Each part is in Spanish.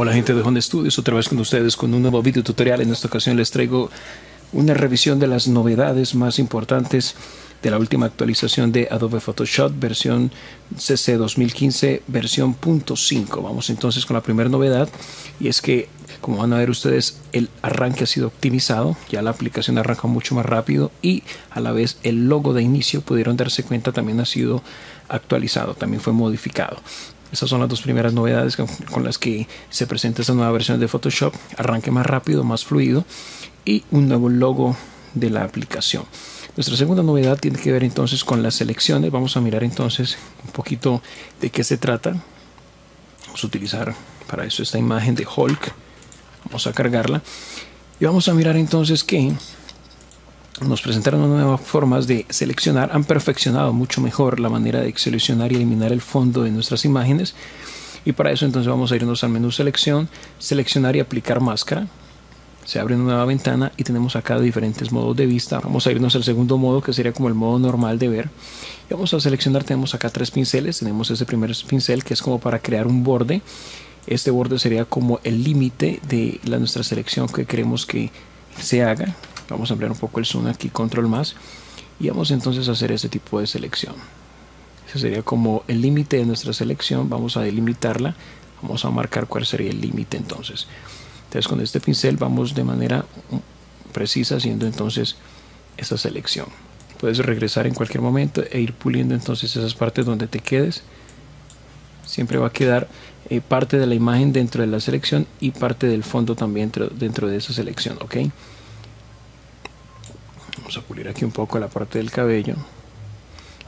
Hola gente de Honda Studios, otra vez con ustedes con un nuevo video tutorial. En esta ocasión les traigo una revisión de las novedades más importantes de la última actualización de Adobe Photoshop versión CC 2015 versión .5. Vamos entonces con la primera novedad y es que como van a ver ustedes el arranque ha sido optimizado, ya la aplicación arranca mucho más rápido y a la vez el logo de inicio pudieron darse cuenta también ha sido actualizado, también fue modificado. Esas son las dos primeras novedades con las que se presenta esta nueva versión de Photoshop. Arranque más rápido, más fluido y un nuevo logo de la aplicación. Nuestra segunda novedad tiene que ver entonces con las selecciones. Vamos a mirar entonces un poquito de qué se trata. Vamos a utilizar para eso esta imagen de Hulk. Vamos a cargarla. Y vamos a mirar entonces que nos presentaron nuevas formas de seleccionar, han perfeccionado mucho mejor la manera de seleccionar y eliminar el fondo de nuestras imágenes. Y para eso entonces vamos a irnos al menú selección, seleccionar y aplicar máscara. Se abre una nueva ventana y tenemos acá diferentes modos de vista. Vamos a irnos al segundo modo que sería como el modo normal de ver. Y vamos a seleccionar, tenemos acá tres pinceles. Tenemos ese primer pincel que es como para crear un borde. Este borde sería como el límite de la, nuestra selección que queremos que se haga. Vamos a ampliar un poco el zoom aquí, control más. Y vamos entonces a hacer este tipo de selección. Ese sería como el límite de nuestra selección. Vamos a delimitarla. Vamos a marcar cuál sería el límite entonces. Entonces con este pincel vamos de manera precisa haciendo entonces esa selección. Puedes regresar en cualquier momento e ir puliendo entonces esas partes donde te quedes. Siempre va a quedar eh, parte de la imagen dentro de la selección y parte del fondo también dentro, dentro de esa selección. ¿ok? Vamos a pulir aquí un poco la parte del cabello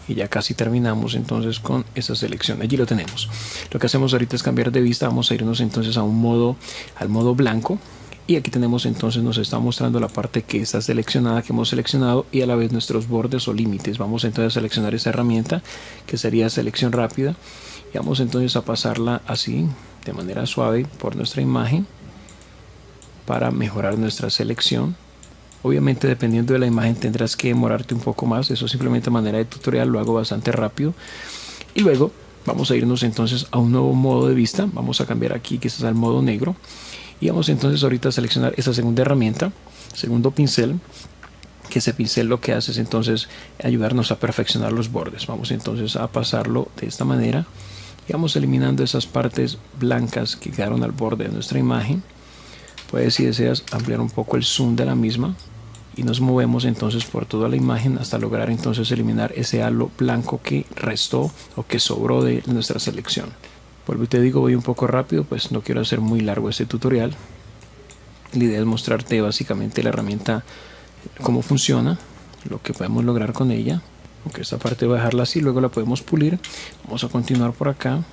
y ya casi terminamos entonces con esa selección. Allí lo tenemos. Lo que hacemos ahorita es cambiar de vista vamos a irnos entonces a un modo al modo blanco y aquí tenemos entonces nos está mostrando la parte que está seleccionada que hemos seleccionado y a la vez nuestros bordes o límites. Vamos entonces a seleccionar esa herramienta que sería selección rápida y vamos entonces a pasarla así de manera suave por nuestra imagen para mejorar nuestra selección Obviamente dependiendo de la imagen tendrás que demorarte un poco más. Eso simplemente manera de tutorial lo hago bastante rápido. Y luego vamos a irnos entonces a un nuevo modo de vista. Vamos a cambiar aquí que es al modo negro. Y vamos entonces ahorita a seleccionar esa segunda herramienta, segundo pincel. Que ese pincel lo que hace es entonces ayudarnos a perfeccionar los bordes. Vamos entonces a pasarlo de esta manera. Y vamos eliminando esas partes blancas que quedaron al borde de nuestra imagen. Puedes si deseas ampliar un poco el zoom de la misma y nos movemos entonces por toda la imagen hasta lograr entonces eliminar ese halo blanco que restó o que sobró de nuestra selección. Vuelvo y te digo, voy un poco rápido, pues no quiero hacer muy largo este tutorial. La idea es mostrarte básicamente la herramienta, cómo funciona, lo que podemos lograr con ella. Aunque esta parte voy a dejarla así, luego la podemos pulir. Vamos a continuar por acá.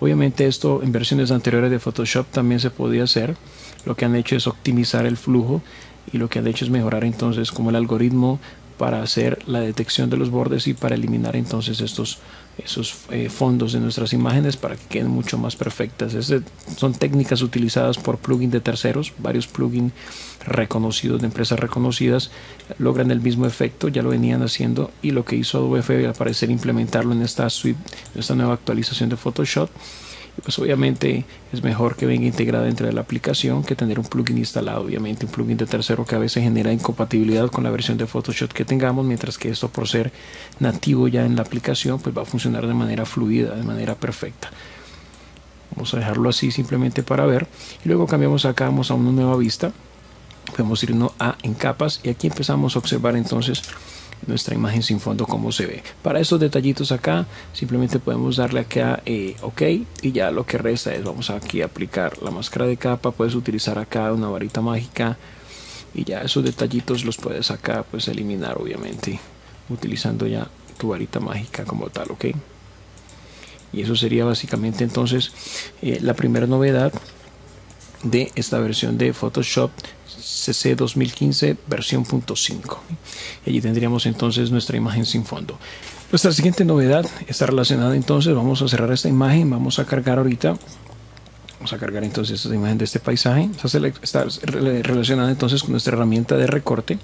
Obviamente esto en versiones anteriores de Photoshop también se podía hacer. Lo que han hecho es optimizar el flujo y lo que han hecho es mejorar entonces como el algoritmo para hacer la detección de los bordes y para eliminar entonces estos esos eh, fondos de nuestras imágenes para que queden mucho más perfectas. son técnicas utilizadas por plugins de terceros, varios plugins reconocidos de empresas reconocidas logran el mismo efecto, ya lo venían haciendo y lo que hizo Adobe fue al parecer implementarlo en esta suite, en esta nueva actualización de Photoshop pues obviamente es mejor que venga integrada dentro de la aplicación que tener un plugin instalado. Obviamente un plugin de tercero que a veces genera incompatibilidad con la versión de Photoshop que tengamos, mientras que esto por ser nativo ya en la aplicación pues va a funcionar de manera fluida, de manera perfecta. Vamos a dejarlo así simplemente para ver y luego cambiamos acá, vamos a una nueva vista. Podemos irnos a en capas y aquí empezamos a observar entonces nuestra imagen sin fondo como se ve. Para estos detallitos acá simplemente podemos darle acá eh, ok y ya lo que resta es vamos aquí a aplicar la máscara de capa, puedes utilizar acá una varita mágica y ya esos detallitos los puedes acá pues eliminar obviamente utilizando ya tu varita mágica como tal, ok. Y eso sería básicamente entonces eh, la primera novedad de esta versión de Photoshop CC 2015 versión .5 y allí tendríamos entonces nuestra imagen sin fondo. Nuestra siguiente novedad está relacionada entonces vamos a cerrar esta imagen vamos a cargar ahorita vamos a cargar entonces esta imagen de este paisaje. Está relacionada entonces con nuestra herramienta de recorte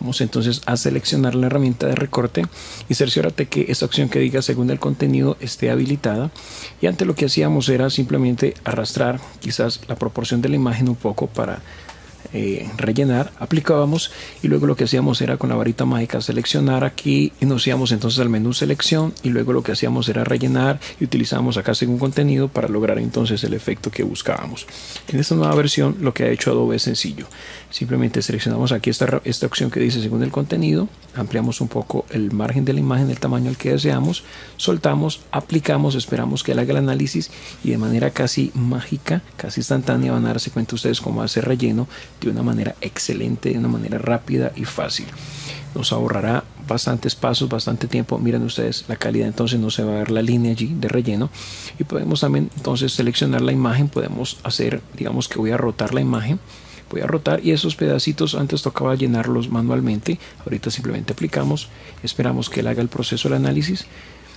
Vamos entonces a seleccionar la herramienta de recorte y cerciórate que esta opción que diga según el contenido esté habilitada. Y antes lo que hacíamos era simplemente arrastrar quizás la proporción de la imagen un poco para eh, rellenar, aplicábamos y luego lo que hacíamos era con la varita mágica seleccionar aquí y nos íbamos entonces al menú selección y luego lo que hacíamos era rellenar y utilizamos acá según contenido para lograr entonces el efecto que buscábamos. En esta nueva versión lo que ha hecho Adobe es sencillo. Simplemente seleccionamos aquí esta, esta opción que dice según el contenido, ampliamos un poco el margen de la imagen, el tamaño al que deseamos, soltamos, aplicamos, esperamos que él haga el análisis y de manera casi mágica, casi instantánea van a darse cuenta ustedes cómo hace relleno de una manera excelente, de una manera rápida y fácil. Nos ahorrará bastantes pasos, bastante tiempo. Miren ustedes la calidad, entonces no se va a ver la línea allí de relleno. Y podemos también entonces seleccionar la imagen. Podemos hacer, digamos que voy a rotar la imagen. Voy a rotar y esos pedacitos antes tocaba llenarlos manualmente. Ahorita simplemente aplicamos, esperamos que él haga el proceso de análisis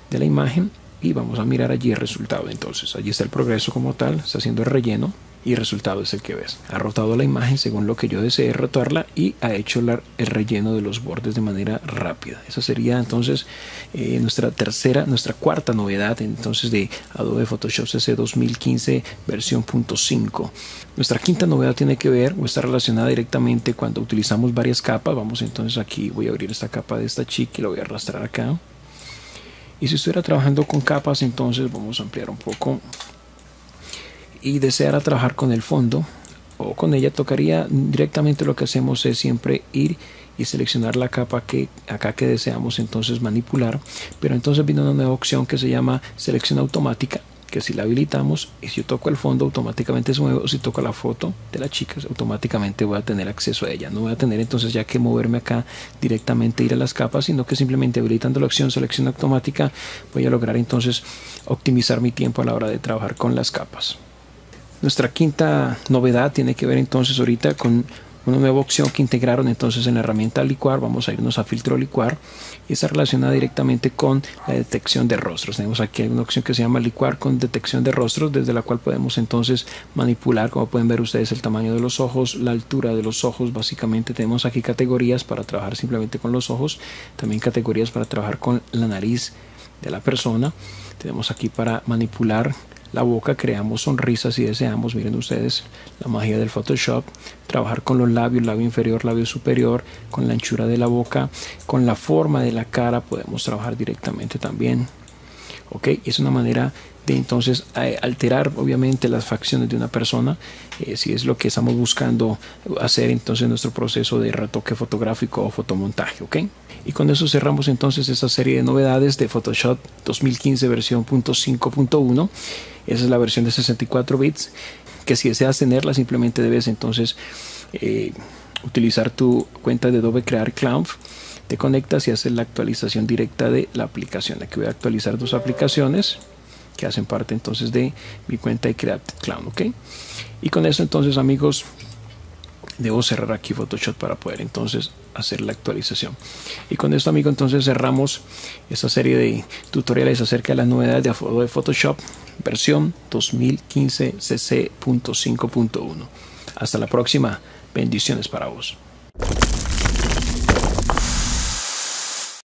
de la imagen y vamos a mirar allí el resultado. Entonces, allí está el progreso como tal, está haciendo el relleno y el resultado es el que ves. Ha rotado la imagen según lo que yo desee rotarla y ha hecho el relleno de los bordes de manera rápida. Esa sería entonces eh, nuestra tercera, nuestra cuarta novedad entonces de Adobe Photoshop CC 2015 versión .5. Nuestra quinta novedad tiene que ver o está relacionada directamente cuando utilizamos varias capas. Vamos entonces aquí, voy a abrir esta capa de esta chica y la voy a arrastrar acá. Y si estuviera trabajando con capas, entonces vamos a ampliar un poco y deseara trabajar con el fondo o con ella tocaría directamente lo que hacemos es siempre ir y seleccionar la capa que acá que deseamos entonces manipular. Pero entonces viene una nueva opción que se llama selección automática que si la habilitamos y si yo toco el fondo automáticamente se mueve o si toco la foto de la chica automáticamente voy a tener acceso a ella. No voy a tener entonces ya que moverme acá directamente ir a las capas sino que simplemente habilitando la opción selección automática voy a lograr entonces optimizar mi tiempo a la hora de trabajar con las capas nuestra quinta novedad tiene que ver entonces ahorita con una nueva opción que integraron entonces en la herramienta licuar. Vamos a irnos a filtro licuar y está relacionada directamente con la detección de rostros. Tenemos aquí una opción que se llama licuar con detección de rostros, desde la cual podemos entonces manipular, como pueden ver ustedes, el tamaño de los ojos, la altura de los ojos. Básicamente tenemos aquí categorías para trabajar simplemente con los ojos, también categorías para trabajar con la nariz de la persona. Tenemos aquí para manipular la boca, creamos sonrisas si deseamos, miren ustedes la magia del Photoshop, trabajar con los labios, labio inferior, labio superior, con la anchura de la boca, con la forma de la cara podemos trabajar directamente también. Ok, es una manera de entonces eh, alterar obviamente las facciones de una persona eh, si es lo que estamos buscando hacer entonces nuestro proceso de retoque fotográfico o fotomontaje ok y con eso cerramos entonces esta serie de novedades de Photoshop 2015 versión .5.1 esa es la versión de 64 bits que si deseas tenerla simplemente debes entonces eh, utilizar tu cuenta de Adobe Crear Cloud te conectas y haces la actualización directa de la aplicación. Aquí voy a actualizar dos aplicaciones que hacen parte entonces de mi cuenta de Creative Cloud, ¿ok? Y con eso entonces amigos, debo cerrar aquí Photoshop para poder entonces hacer la actualización. Y con esto amigo entonces cerramos esta serie de tutoriales acerca de las novedades de Photoshop versión 2015 cc.5.1. Hasta la próxima. Bendiciones para vos.